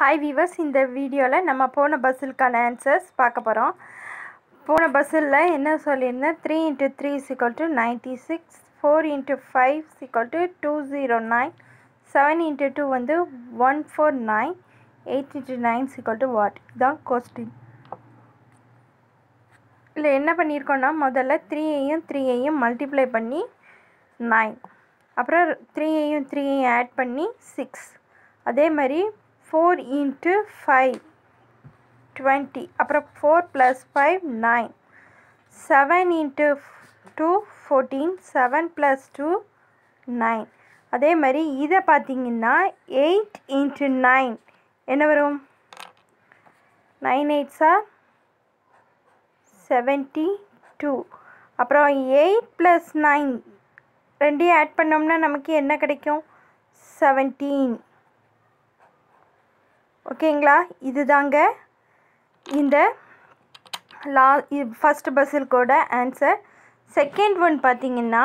Hi viewers இந்த வீடியோவில் நம்ம போன பஸ்ஸுக்கான ஆன்சர்ஸ் பார்க்க போகிறோம் போன பஸ்ஸில் என்ன சொல்லியிருந்தேன்? Three into three equal to ninety six four into five equal to two zero nine seven into two வந்து one four nine eight into nine equal to what இதுதான் கொஸ்டின் இல்லை என்ன பண்ணியிருக்கோன்னா முதல்ல த்ரீயையும் த்ரீயையும் மல்டிப்ளை பண்ணி நைன் அப்புறம் த்ரீயையும் த்ரீயையும் ஆட் பண்ணி six அதே மாதிரி ஃபோர் இன்ட்டு ஃபைவ் டுவெண்ட்டி அப்புறம் four plus five nine seven into two fourteen seven plus two nine அதே மாதிரி இதை பார்த்தீங்கன்னா எயிட் இன்ட்டு நைன் என்ன வரும்? நைன் எயிட்ஸா செவன்ட்டி டூ அப்புறம் எயிட் ப்ளஸ் நைன் ரெண்டையும் ஆட் பண்ணோம்னா நமக்கு என்ன கிடைக்கும்? செவன்டீன் ஓகேங்களா? இதுதாங்க இந்த லா ஃபஸ்ட் பஸ்ஸில்கோட ஆன்சர் செகண்ட் ஒன் பார்த்தீங்கன்னா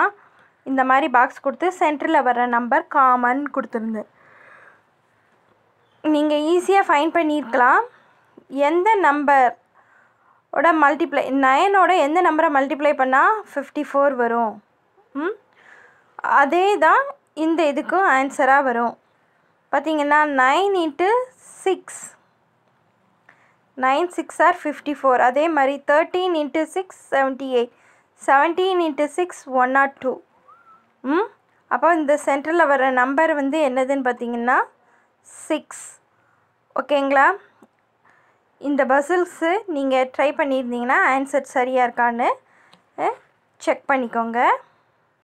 இந்த மாதிரி பாக்ஸ் கொடுத்து சென்டரில் வர நம்பர் காமன் கொடுத்துருந்து. நீங்கள் ஈஸியாக ஃபைன் பண்ணியிருக்கலாம் எந்த நம்பர் ஓட மல்டிப்ளை நயனோட எந்த நம்பரை மல்டிப்ளை பண்ணால் ஃபிஃப்டி ஃபோர் வரும். ம்? அதே தான் இந்த இதுக்கும் ஆன்சராக வரும். பார்த்தீங்கன்னா nine into six nine six are fifty four அதே மாதிரி thirteen into six seventy eight seventeen into six one not two ம்? அப்போ இந்த சென்டரில் வர நம்பர் வந்து என்னதுன்னு பார்த்தீங்கன்னா சிக்ஸ் ஓகேங்களா? இந்த பசில்ஸு நீங்கள் ட்ரை பண்ணியிருந்தீங்கன்னா ஆன்சர் சரியாக இருக்கான்னு செக் பண்ணிக்கோங்க.